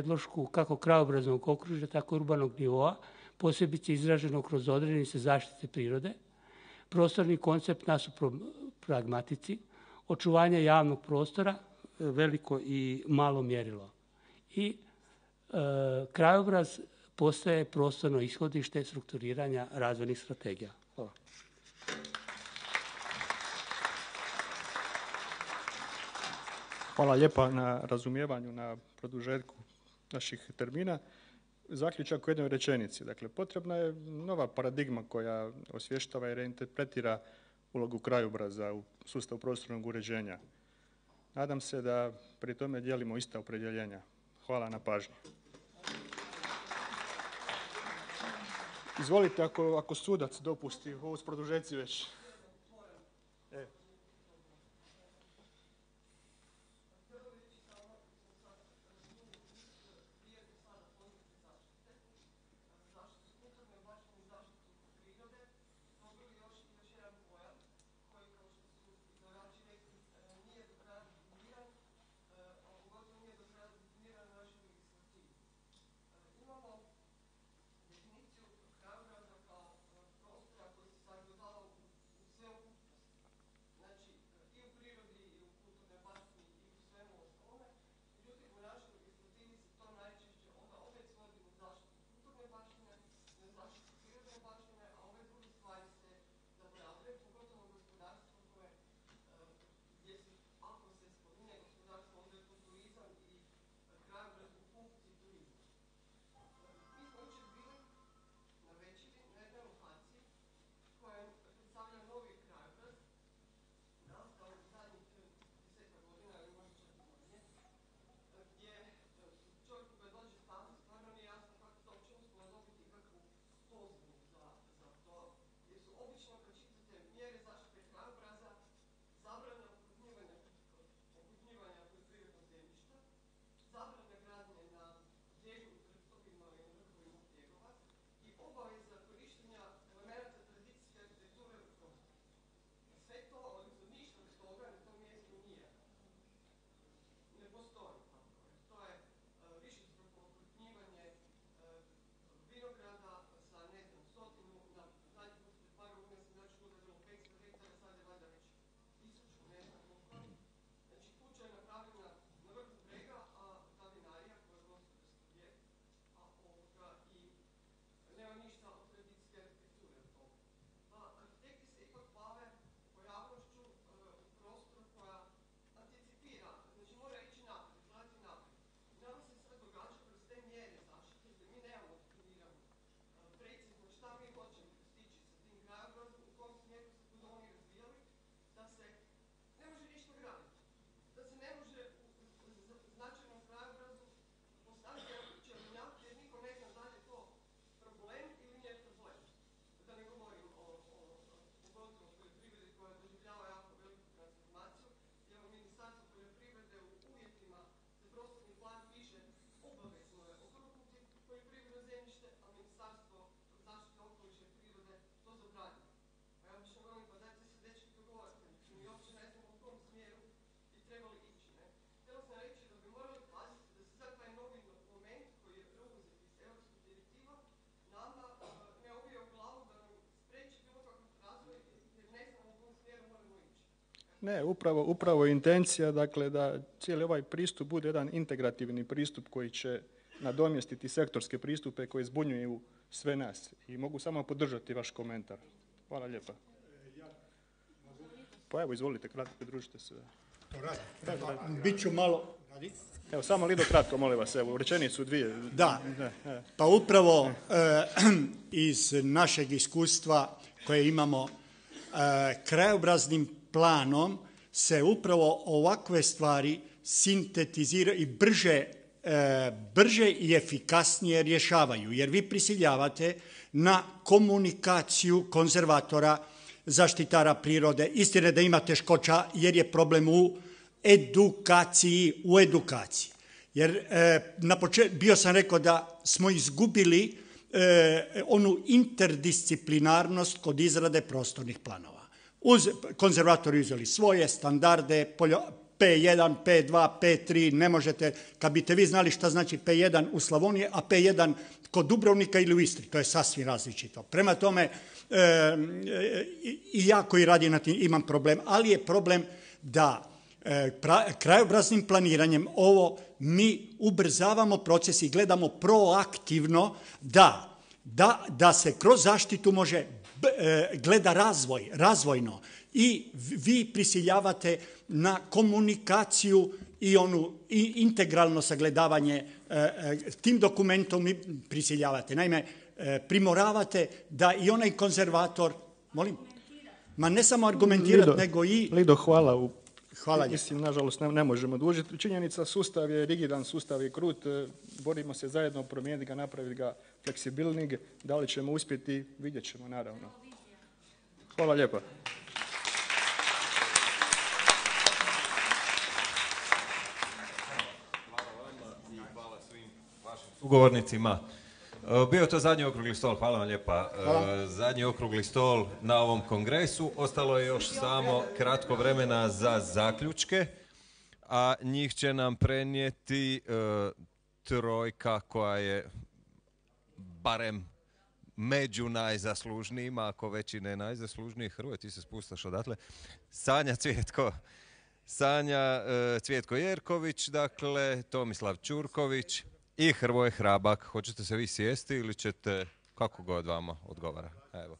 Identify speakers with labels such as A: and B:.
A: predlošku kako krajobraznog okružja, tako urbanog nivoa, posebice izraženo kroz odrednice zaštite prirode, prostorni koncept nasu pragmatici, očuvanje javnog prostora, veliko i malo mjerilo. I e, krajobraz postaje prostorno ishodište strukturiranja razvojnih strategija. Hvala.
B: Hvala lijepa na razumijevanju, na produžetku naših termina. Zaključak u jednoj rečenici. Dakle, potrebna je nova paradigma koja osvještava i reinterpretira ulogu krajobraza u sustavu prostornog uređenja. Nadam se da pri tome dijelimo ista opredjeljenja. Hvala na pažnji. Izvolite ako, ako sudac dopusti ovo s produžeci već. Ne, upravo, upravo intencija dakle, da cijeli ovaj pristup bude jedan integrativni pristup koji će nadomjestiti sektorske pristupe koji zbunjuju sve nas. I mogu samo podržati vaš komentar. Hvala lijepa. Pa evo, izvolite, kratko pridružite se.
C: Biću malo...
B: Evo, samo Lido kratko, molim vas, evo, rečenicu dvije.
C: Da, pa upravo eh, iz našeg iskustva koje imamo eh, krajobraznim planom se upravo ovakve stvari sintetiziraju i brže, e, brže i efikasnije rješavaju. Jer vi prisiljavate na komunikaciju konzervatora, zaštitara prirode. Istine da ima teškoća jer je problem u edukaciji, u edukaciji. Jer e, na bio sam rekao da smo izgubili e, onu interdisciplinarnost kod izrade prostornih planova. Uz, konzervatori uzeli svoje standarde, P1, P2, P3, ne možete, kad biste vi znali šta znači P1 u Slavoniji, a P1 kod Dubrovnika ili u Istri, to je sasvim različito. Prema tome, i ja koji radim na tim imam problem, ali je problem da e, krajobraznim planiranjem ovo mi ubrzavamo proces i gledamo proaktivno da, da, da se kroz zaštitu može e, gleda razvoj, razvojno i vi prisiljavate na komunikaciju i onu i integralno sagledavanje e, tim dokumentom prisiljavate. Naime, primoravate da i onaj konzervator, molim, ma ne samo argumentirati, nego i...
B: Lido, hvala u
C: Hvala
B: Mislim, nažalost, ne, možemo dužiti. Činjenica, sustav je rigidan, sustav je krut. E, borimo se zajedno promijeniti ga, napraviti ga fleksibilnijeg. Da li ćemo uspjeti, vidjet ćemo, naravno. Hvala lijepa.
D: Hvala E, bio je to zadnji okrugli stol, hvala vam lijepa. E, zadnji okrugli stol na ovom kongresu. Ostalo je još samo kratko vremena za zaključke, a njih će nam prenijeti e, trojka koja je barem među najzaslužnijima, ako već i ne najzaslužniji. Hrvoj, ti se spustaš odatle. Sanja Cvjetko, Sanja Cvjetko Jerković, dakle, Tomislav Čurković, i Hrvoje Hrabak. Hoćete se vi sjesti ili ćete, kako god vama odgovara? Evo.